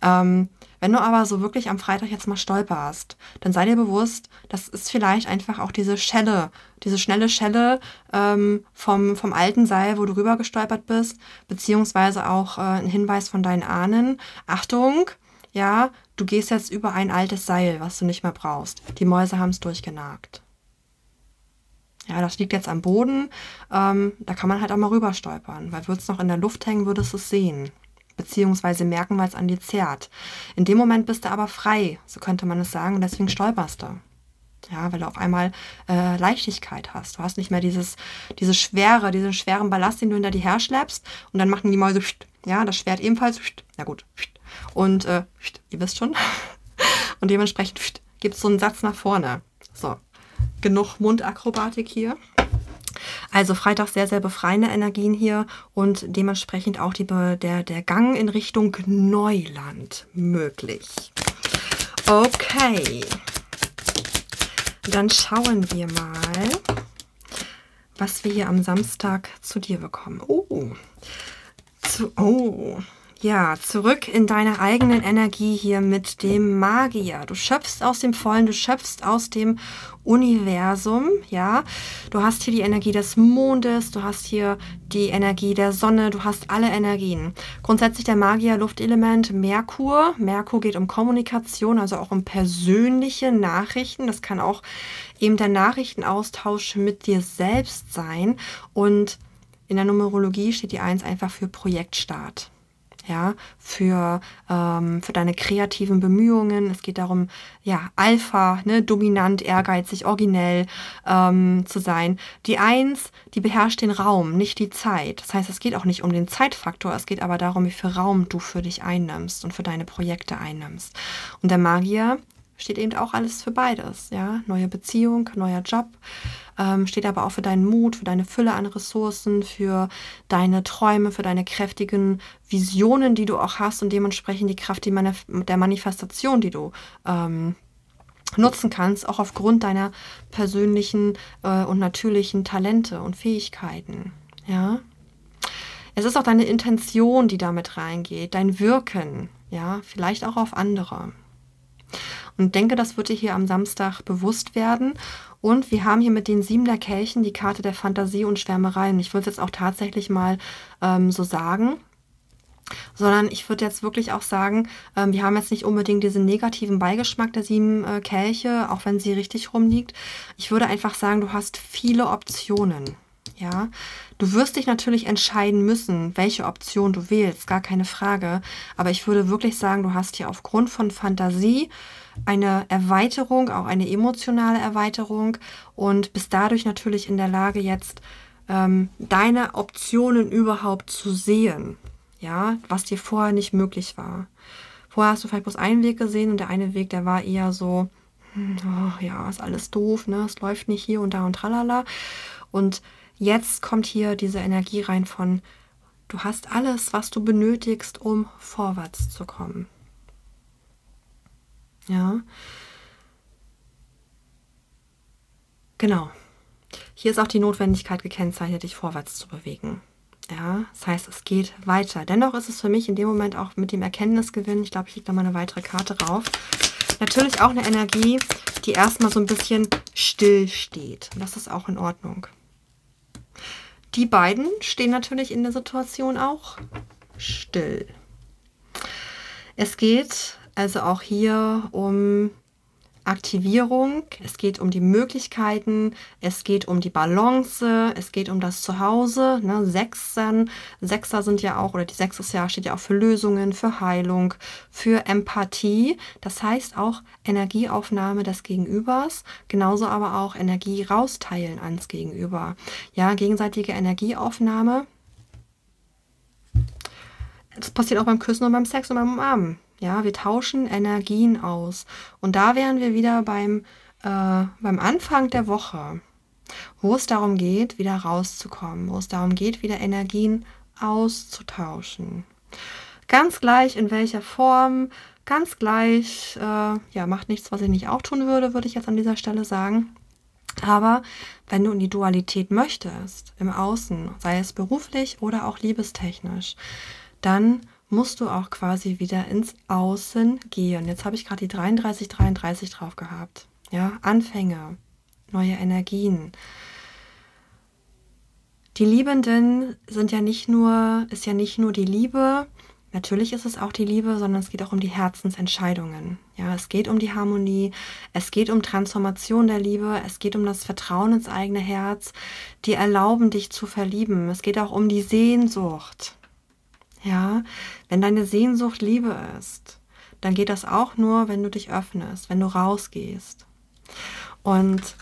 Ähm, wenn du aber so wirklich am Freitag jetzt mal stolperst, dann sei dir bewusst, das ist vielleicht einfach auch diese Schelle, diese schnelle Schelle ähm, vom, vom alten Seil, wo du rüber gestolpert bist, beziehungsweise auch äh, ein Hinweis von deinen Ahnen. Achtung, ja, du gehst jetzt über ein altes Seil, was du nicht mehr brauchst. Die Mäuse haben es durchgenagt. Ja, das liegt jetzt am Boden. Ähm, da kann man halt auch mal rüber stolpern, weil würde es noch in der Luft hängen, würdest du es sehen beziehungsweise merken, weil es an dir zerrt. In dem Moment bist du aber frei, so könnte man es sagen, und deswegen stolperst du. Ja, weil du auf einmal äh, Leichtigkeit hast. Du hast nicht mehr dieses, diese Schwere, diesen schweren Ballast, den du hinter dir her schleppst. Und dann machen die Mäuse, ja, das Schwert ebenfalls, na gut. Und äh, ihr wisst schon. Und dementsprechend gibt es so einen Satz nach vorne. So, genug Mundakrobatik hier. Also Freitag sehr, sehr befreiende Energien hier und dementsprechend auch die, der, der Gang in Richtung Neuland möglich. Okay. Dann schauen wir mal, was wir hier am Samstag zu dir bekommen. Oh. Zu, oh. Ja, zurück in deine eigenen Energie hier mit dem Magier. Du schöpfst aus dem Vollen, du schöpfst aus dem Universum, ja. Du hast hier die Energie des Mondes, du hast hier die Energie der Sonne, du hast alle Energien. Grundsätzlich der Magier Luftelement Merkur. Merkur geht um Kommunikation, also auch um persönliche Nachrichten. Das kann auch eben der Nachrichtenaustausch mit dir selbst sein. Und in der Numerologie steht die 1 einfach für Projektstart ja, für, ähm, für deine kreativen Bemühungen. Es geht darum, ja, Alpha, ne, dominant, ehrgeizig, originell ähm, zu sein. Die Eins, die beherrscht den Raum, nicht die Zeit. Das heißt, es geht auch nicht um den Zeitfaktor, es geht aber darum, wie viel Raum du für dich einnimmst und für deine Projekte einnimmst. Und der Magier steht eben auch alles für beides, ja, neue Beziehung, neuer Job, ähm, steht aber auch für deinen Mut, für deine Fülle an Ressourcen, für deine Träume, für deine kräftigen Visionen, die du auch hast und dementsprechend die Kraft die Manif der Manifestation, die du ähm, nutzen kannst, auch aufgrund deiner persönlichen äh, und natürlichen Talente und Fähigkeiten. Ja. Es ist auch deine Intention, die damit reingeht, dein Wirken, ja, vielleicht auch auf andere. Und denke, das wird dir hier am Samstag bewusst werden. Und wir haben hier mit den sieben der Kelchen die Karte der Fantasie und Schwärmerei. Und ich würde es jetzt auch tatsächlich mal ähm, so sagen sondern ich würde jetzt wirklich auch sagen, ähm, wir haben jetzt nicht unbedingt diesen negativen Beigeschmack der sieben äh, Kelche, auch wenn sie richtig rumliegt. Ich würde einfach sagen, du hast viele Optionen. Ja, du wirst dich natürlich entscheiden müssen, welche Option du wählst, gar keine Frage. Aber ich würde wirklich sagen, du hast hier aufgrund von Fantasie eine Erweiterung, auch eine emotionale Erweiterung und bist dadurch natürlich in der Lage, jetzt ähm, deine Optionen überhaupt zu sehen. Ja, was dir vorher nicht möglich war. Vorher hast du vielleicht bloß einen Weg gesehen und der eine Weg, der war eher so, hm, oh, ja, ist alles doof, ne? Es läuft nicht hier und da und tralala. Und jetzt kommt hier diese Energie rein von, du hast alles, was du benötigst, um vorwärts zu kommen. Ja. Genau. Hier ist auch die Notwendigkeit gekennzeichnet, dich vorwärts zu bewegen. Ja, das heißt, es geht weiter. Dennoch ist es für mich in dem Moment auch mit dem Erkenntnisgewinn, ich glaube, ich lege da mal eine weitere Karte drauf, natürlich auch eine Energie, die erstmal so ein bisschen still steht. Und das ist auch in Ordnung. Die beiden stehen natürlich in der Situation auch still. Es geht also auch hier um Aktivierung, es geht um die Möglichkeiten, es geht um die Balance, es geht um das Zuhause. Ne? Sechsen, Sechser sind ja auch, oder die sechstes Jahr steht ja auch für Lösungen, für Heilung, für Empathie. Das heißt auch Energieaufnahme des Gegenübers, genauso aber auch Energie rausteilen ans Gegenüber. Ja, gegenseitige Energieaufnahme. Das passiert auch beim Küssen und beim Sex und beim Umarmen. Ja, wir tauschen Energien aus. Und da wären wir wieder beim, äh, beim Anfang der Woche, wo es darum geht, wieder rauszukommen, wo es darum geht, wieder Energien auszutauschen. Ganz gleich in welcher Form, ganz gleich, äh, ja, macht nichts, was ich nicht auch tun würde, würde ich jetzt an dieser Stelle sagen. Aber wenn du in die Dualität möchtest, im Außen, sei es beruflich oder auch liebestechnisch, dann musst du auch quasi wieder ins Außen gehen. Jetzt habe ich gerade die 33, 33 drauf gehabt. Ja, Anfänge, neue Energien. Die Liebenden sind ja nicht nur, ist ja nicht nur die Liebe, Natürlich ist es auch die Liebe, sondern es geht auch um die Herzensentscheidungen. Ja, es geht um die Harmonie, es geht um Transformation der Liebe, es geht um das Vertrauen ins eigene Herz, die erlauben dich zu verlieben. Es geht auch um die Sehnsucht. Ja, wenn deine Sehnsucht Liebe ist, dann geht das auch nur, wenn du dich öffnest, wenn du rausgehst. Und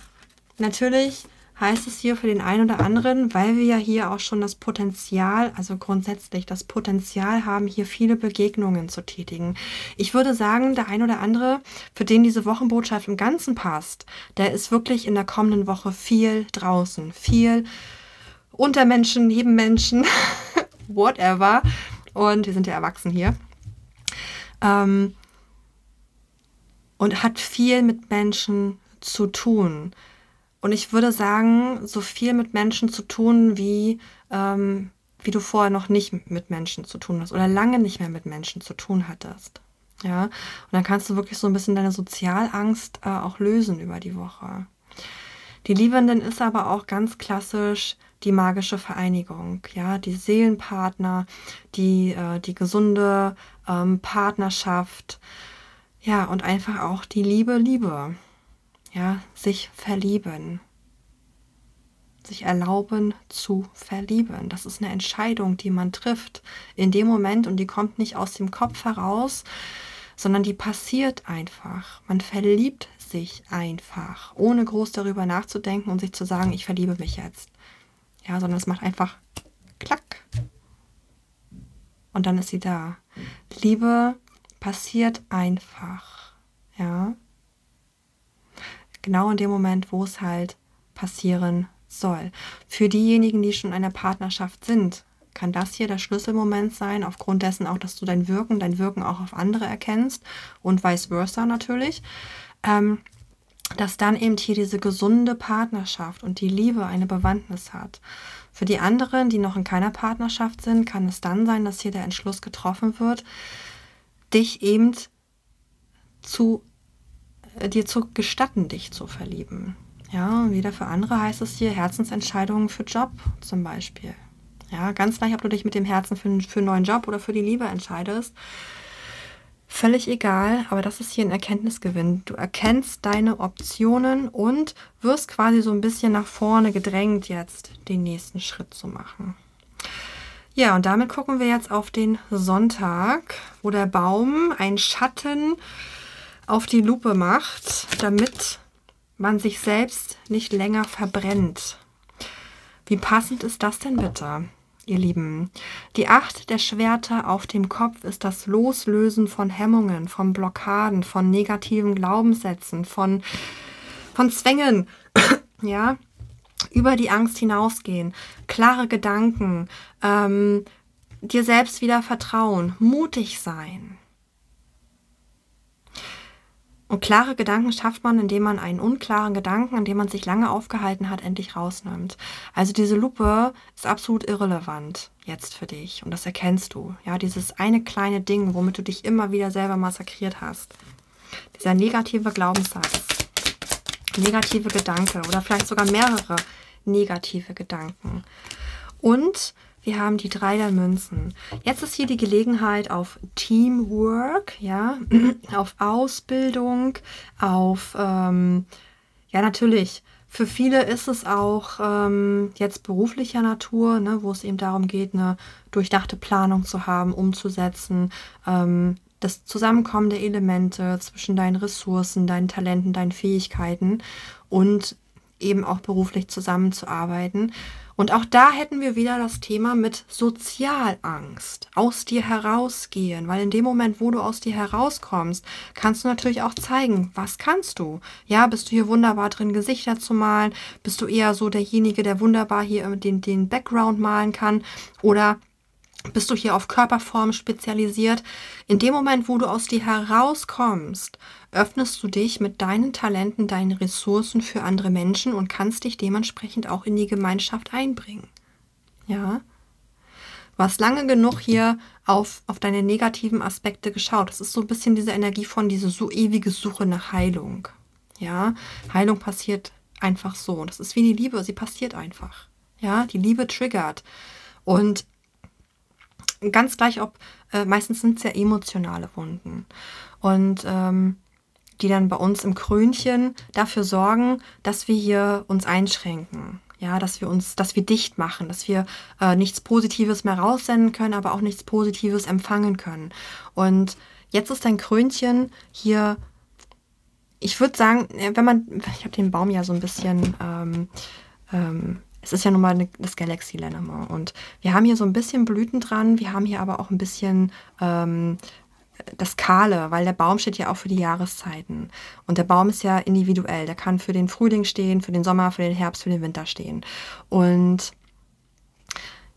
natürlich heißt es hier für den einen oder anderen, weil wir ja hier auch schon das Potenzial, also grundsätzlich das Potenzial haben, hier viele Begegnungen zu tätigen. Ich würde sagen, der ein oder andere, für den diese Wochenbotschaft im Ganzen passt, der ist wirklich in der kommenden Woche viel draußen, viel unter Menschen, neben Menschen, whatever. Und wir sind ja erwachsen hier. Ähm, und hat viel mit Menschen zu tun. Und ich würde sagen, so viel mit Menschen zu tun, wie, ähm, wie du vorher noch nicht mit Menschen zu tun hast oder lange nicht mehr mit Menschen zu tun hattest. Ja, und dann kannst du wirklich so ein bisschen deine Sozialangst äh, auch lösen über die Woche. Die Liebenden ist aber auch ganz klassisch die magische Vereinigung, ja, die Seelenpartner, die, äh, die gesunde ähm, Partnerschaft, ja, und einfach auch die Liebe, Liebe, ja, sich verlieben, sich erlauben zu verlieben. Das ist eine Entscheidung, die man trifft in dem Moment und die kommt nicht aus dem Kopf heraus, sondern die passiert einfach. Man verliebt sich einfach, ohne groß darüber nachzudenken und sich zu sagen, ich verliebe mich jetzt. Ja, sondern es macht einfach klack. Und dann ist sie da. Liebe passiert einfach. Ja. Genau in dem Moment, wo es halt passieren soll. Für diejenigen, die schon in einer Partnerschaft sind, kann das hier der Schlüsselmoment sein, aufgrund dessen auch, dass du dein Wirken, dein Wirken auch auf andere erkennst und vice versa natürlich, ähm, dass dann eben hier diese gesunde Partnerschaft und die Liebe eine Bewandtnis hat. Für die anderen, die noch in keiner Partnerschaft sind, kann es dann sein, dass hier der Entschluss getroffen wird, dich eben zu äh, dir zu gestatten, dich zu verlieben. Ja, wieder für andere heißt es hier Herzensentscheidungen für Job zum Beispiel. Ja, ganz gleich, ob du dich mit dem Herzen für, für einen neuen Job oder für die Liebe entscheidest. Völlig egal, aber das ist hier ein Erkenntnisgewinn. Du erkennst deine Optionen und wirst quasi so ein bisschen nach vorne gedrängt, jetzt den nächsten Schritt zu machen. Ja, und damit gucken wir jetzt auf den Sonntag, wo der Baum einen Schatten auf die Lupe macht, damit man sich selbst nicht länger verbrennt. Wie passend ist das denn bitte? Ihr Lieben. Die Acht der Schwerter auf dem Kopf ist das Loslösen von Hemmungen, von Blockaden, von negativen Glaubenssätzen, von, von Zwängen, ja, über die Angst hinausgehen, klare Gedanken, ähm, dir selbst wieder vertrauen, mutig sein. Und klare Gedanken schafft man, indem man einen unklaren Gedanken, an dem man sich lange aufgehalten hat, endlich rausnimmt. Also diese Lupe ist absolut irrelevant jetzt für dich und das erkennst du. Ja, dieses eine kleine Ding, womit du dich immer wieder selber massakriert hast. Dieser negative Glaubenssatz, negative Gedanke oder vielleicht sogar mehrere negative Gedanken. Und wir haben die drei der Münzen. Jetzt ist hier die Gelegenheit auf Teamwork, ja, auf Ausbildung, auf, ähm, ja, natürlich. Für viele ist es auch ähm, jetzt beruflicher Natur, ne, wo es eben darum geht, eine durchdachte Planung zu haben, umzusetzen, ähm, das Zusammenkommen der Elemente zwischen deinen Ressourcen, deinen Talenten, deinen Fähigkeiten und eben auch beruflich zusammenzuarbeiten. Und auch da hätten wir wieder das Thema mit Sozialangst, aus dir herausgehen, weil in dem Moment, wo du aus dir herauskommst, kannst du natürlich auch zeigen, was kannst du. Ja, bist du hier wunderbar drin, Gesichter zu malen? Bist du eher so derjenige, der wunderbar hier den, den Background malen kann? Oder bist du hier auf Körperform spezialisiert? In dem Moment, wo du aus dir herauskommst, öffnest du dich mit deinen Talenten, deinen Ressourcen für andere Menschen und kannst dich dementsprechend auch in die Gemeinschaft einbringen. Ja? Hast lange genug hier auf, auf deine negativen Aspekte geschaut. Das ist so ein bisschen diese Energie von diese so ewige Suche nach Heilung. Ja, Heilung passiert einfach so. Das ist wie die Liebe, sie passiert einfach. Ja, die Liebe triggert. Und ganz gleich, ob, äh, meistens sind es ja emotionale Wunden. Und ähm, die dann bei uns im Krönchen dafür sorgen, dass wir hier uns einschränken. Ja, dass wir uns, dass wir dicht machen, dass wir äh, nichts Positives mehr raussenden können, aber auch nichts Positives empfangen können. Und jetzt ist dein Krönchen hier, ich würde sagen, wenn man, ich habe den Baum ja so ein bisschen, ähm, ähm, es ist ja nun mal das Galaxy Lennemar und wir haben hier so ein bisschen Blüten dran, wir haben hier aber auch ein bisschen ähm, das Kahle, weil der Baum steht ja auch für die Jahreszeiten. Und der Baum ist ja individuell. Der kann für den Frühling stehen, für den Sommer, für den Herbst, für den Winter stehen. Und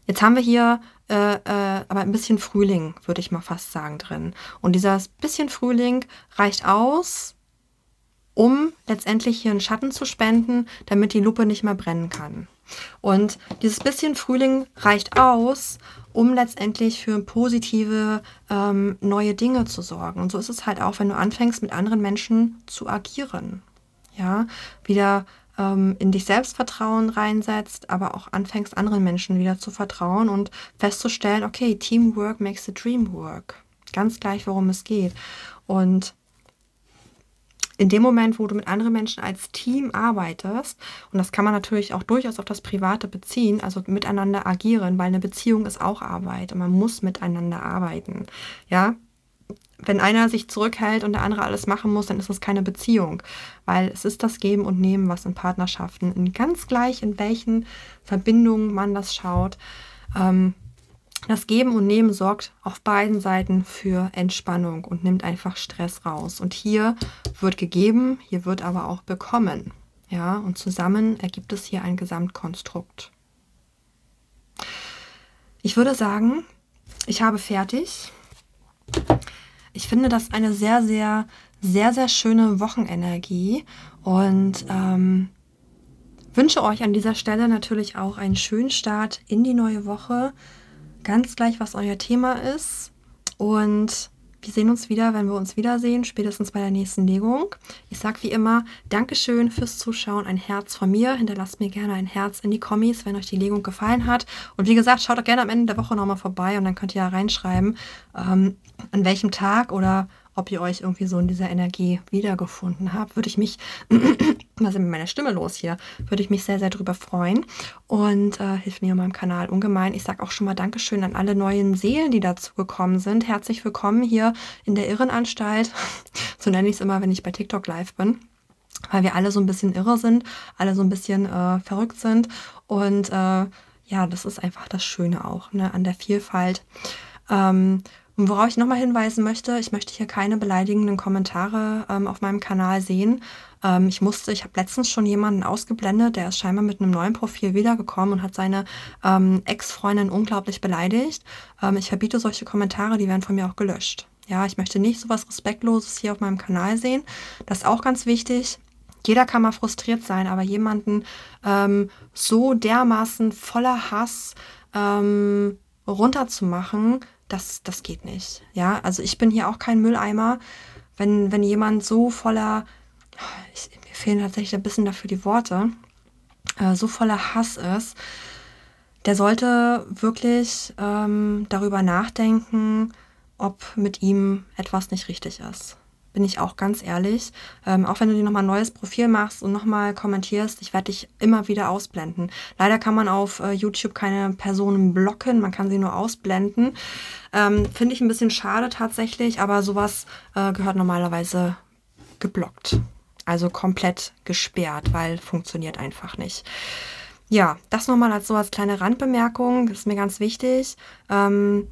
Jetzt haben wir hier äh, äh, aber ein bisschen Frühling, würde ich mal fast sagen, drin. Und dieses bisschen Frühling reicht aus, um letztendlich hier einen Schatten zu spenden, damit die Lupe nicht mehr brennen kann. Und dieses bisschen Frühling reicht aus, um letztendlich für positive ähm, neue Dinge zu sorgen. Und so ist es halt auch, wenn du anfängst, mit anderen Menschen zu agieren. Ja, wieder ähm, in dich Selbstvertrauen reinsetzt, aber auch anfängst, anderen Menschen wieder zu vertrauen und festzustellen, okay, Teamwork makes the dream work. Ganz gleich, worum es geht. Und in dem Moment, wo du mit anderen Menschen als Team arbeitest, und das kann man natürlich auch durchaus auf das Private beziehen, also miteinander agieren, weil eine Beziehung ist auch Arbeit und man muss miteinander arbeiten. Ja, wenn einer sich zurückhält und der andere alles machen muss, dann ist es keine Beziehung, weil es ist das Geben und Nehmen, was in Partnerschaften, in ganz gleich in welchen Verbindungen man das schaut, ähm, das Geben und Nehmen sorgt auf beiden Seiten für Entspannung und nimmt einfach Stress raus. Und hier wird gegeben, hier wird aber auch bekommen. Ja, und zusammen ergibt es hier ein Gesamtkonstrukt. Ich würde sagen, ich habe fertig. Ich finde das eine sehr, sehr, sehr, sehr schöne Wochenenergie und ähm, wünsche euch an dieser Stelle natürlich auch einen schönen Start in die neue Woche ganz gleich, was euer Thema ist. Und wir sehen uns wieder, wenn wir uns wiedersehen, spätestens bei der nächsten Legung. Ich sage wie immer, Dankeschön fürs Zuschauen, ein Herz von mir. Hinterlasst mir gerne ein Herz in die Kommis, wenn euch die Legung gefallen hat. Und wie gesagt, schaut doch gerne am Ende der Woche nochmal vorbei und dann könnt ihr ja reinschreiben, ähm, an welchem Tag oder ob ihr euch irgendwie so in dieser Energie wiedergefunden habt. Würde ich mich, was ist mit meiner Stimme los hier, würde ich mich sehr, sehr drüber freuen und äh, hilft mir in meinem Kanal ungemein. Ich sage auch schon mal Dankeschön an alle neuen Seelen, die dazu gekommen sind. Herzlich willkommen hier in der Irrenanstalt. so nenne ich es immer, wenn ich bei TikTok live bin weil wir alle so ein bisschen irre sind, alle so ein bisschen äh, verrückt sind. Und äh, ja, das ist einfach das Schöne auch ne, an der Vielfalt. Ähm, und worauf ich nochmal hinweisen möchte, ich möchte hier keine beleidigenden Kommentare ähm, auf meinem Kanal sehen. Ähm, ich musste, ich habe letztens schon jemanden ausgeblendet, der ist scheinbar mit einem neuen Profil wiedergekommen und hat seine ähm, Ex-Freundin unglaublich beleidigt. Ähm, ich verbiete solche Kommentare, die werden von mir auch gelöscht. Ja, ich möchte nicht so was Respektloses hier auf meinem Kanal sehen. Das ist auch ganz wichtig. Jeder kann mal frustriert sein, aber jemanden ähm, so dermaßen voller Hass ähm, runterzumachen, das, das geht nicht. Ja, also ich bin hier auch kein Mülleimer. Wenn, wenn jemand so voller, ich, mir fehlen tatsächlich ein bisschen dafür die Worte, äh, so voller Hass ist, der sollte wirklich ähm, darüber nachdenken, ob mit ihm etwas nicht richtig ist bin ich auch ganz ehrlich. Ähm, auch wenn du dir nochmal ein neues Profil machst und nochmal kommentierst, ich werde dich immer wieder ausblenden. Leider kann man auf äh, YouTube keine Personen blocken, man kann sie nur ausblenden. Ähm, Finde ich ein bisschen schade tatsächlich, aber sowas äh, gehört normalerweise geblockt. Also komplett gesperrt, weil funktioniert einfach nicht. Ja, das nochmal als so als kleine Randbemerkung, das ist mir ganz wichtig. Ähm,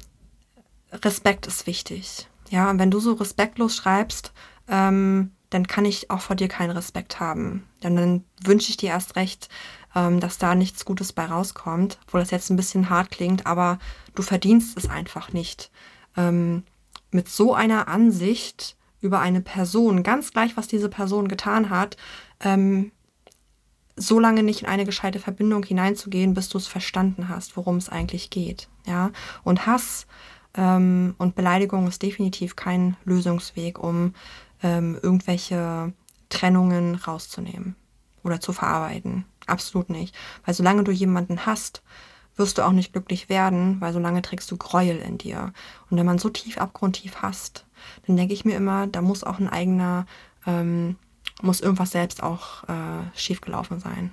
Respekt ist wichtig. Ja, und wenn du so respektlos schreibst, ähm, dann kann ich auch vor dir keinen Respekt haben. Denn dann wünsche ich dir erst recht, ähm, dass da nichts Gutes bei rauskommt, obwohl das jetzt ein bisschen hart klingt, aber du verdienst es einfach nicht. Ähm, mit so einer Ansicht über eine Person, ganz gleich, was diese Person getan hat, ähm, so lange nicht in eine gescheite Verbindung hineinzugehen, bis du es verstanden hast, worum es eigentlich geht. Ja, und Hass ähm, und Beleidigung ist definitiv kein Lösungsweg, um ähm, irgendwelche Trennungen rauszunehmen oder zu verarbeiten. Absolut nicht. Weil solange du jemanden hast, wirst du auch nicht glücklich werden, weil solange trägst du Gräuel in dir. Und wenn man so tief abgrundtief hasst, dann denke ich mir immer, da muss auch ein eigener, ähm, muss irgendwas selbst auch äh, schiefgelaufen sein.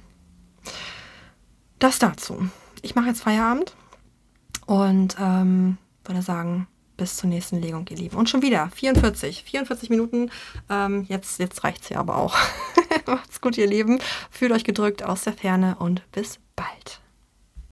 Das dazu. Ich mache jetzt Feierabend und ähm, würde sagen, bis zur nächsten Legung, ihr Lieben. Und schon wieder 44, 44 Minuten. Ähm, jetzt jetzt reicht es ja aber auch. Macht's gut, ihr Lieben. Fühlt euch gedrückt aus der Ferne und bis bald.